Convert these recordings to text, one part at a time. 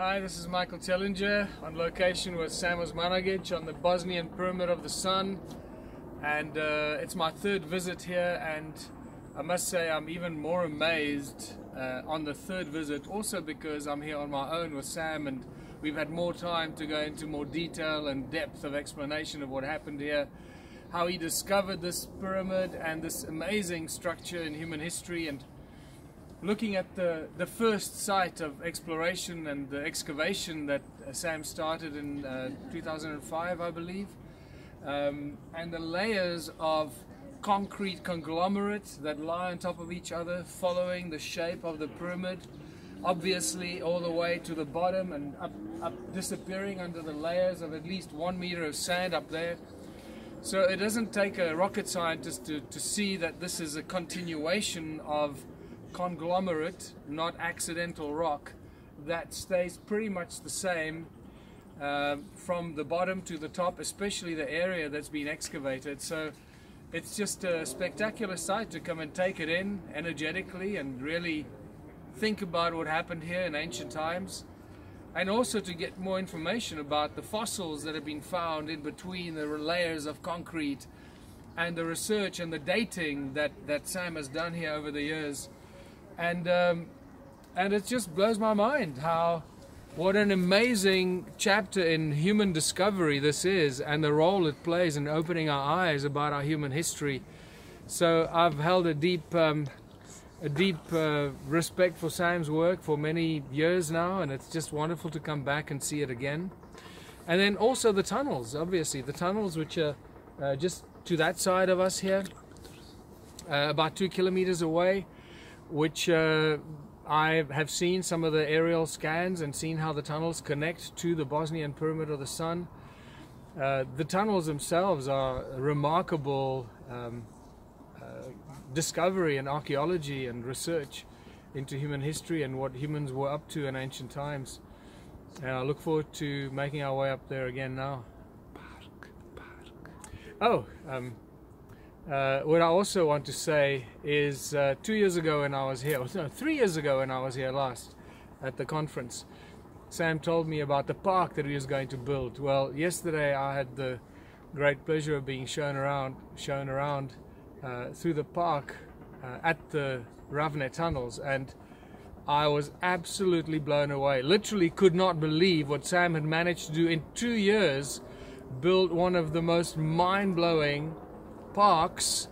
Hi, this is Michael Tellinger on location with Sam Osmanagic on the Bosnian Pyramid of the Sun. And uh, it's my third visit here, and I must say I'm even more amazed uh, on the third visit, also because I'm here on my own with Sam, and we've had more time to go into more detail and depth of explanation of what happened here, how he discovered this pyramid and this amazing structure in human history, and looking at the, the first site of exploration and the excavation that uh, Sam started in uh, 2005, I believe, um, and the layers of concrete conglomerates that lie on top of each other, following the shape of the pyramid, obviously all the way to the bottom and up, up disappearing under the layers of at least one meter of sand up there. So it doesn't take a rocket scientist to, to see that this is a continuation of conglomerate, not accidental rock, that stays pretty much the same uh, from the bottom to the top, especially the area that's been excavated. So it's just a spectacular sight to come and take it in energetically and really think about what happened here in ancient times. And also to get more information about the fossils that have been found in between the layers of concrete and the research and the dating that, that Sam has done here over the years and um, and it just blows my mind how what an amazing chapter in human discovery this is and the role it plays in opening our eyes about our human history. So I've held a deep um, a deep uh, respect for Sam's work for many years now and it's just wonderful to come back and see it again. And then also the tunnels obviously. The tunnels which are uh, just to that side of us here uh, about two kilometers away which uh, I have seen some of the aerial scans and seen how the tunnels connect to the Bosnian Pyramid of the Sun. Uh, the tunnels themselves are a remarkable um, uh, discovery in archaeology and research into human history and what humans were up to in ancient times. And I look forward to making our way up there again now. Park, park. Oh, um, uh, what I also want to say is uh, two years ago when I was here, no, three years ago when I was here last at the conference, Sam told me about the park that he was going to build. Well, yesterday I had the great pleasure of being shown around, shown around uh, through the park uh, at the Ravne tunnels, and I was absolutely blown away. Literally could not believe what Sam had managed to do in two years. Build one of the most mind-blowing parks,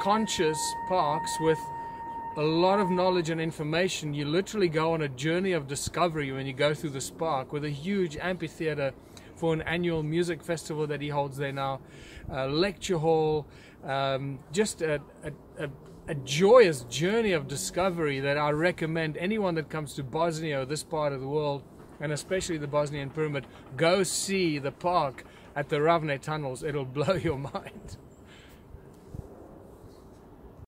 conscious parks with a lot of knowledge and information. You literally go on a journey of discovery when you go through this park with a huge amphitheater for an annual music festival that he holds there now, a lecture hall, um, just a, a, a, a, joyous journey of discovery that I recommend anyone that comes to Bosnia or this part of the world, and especially the Bosnian Pyramid, go see the park at the Ravne tunnels. It'll blow your mind.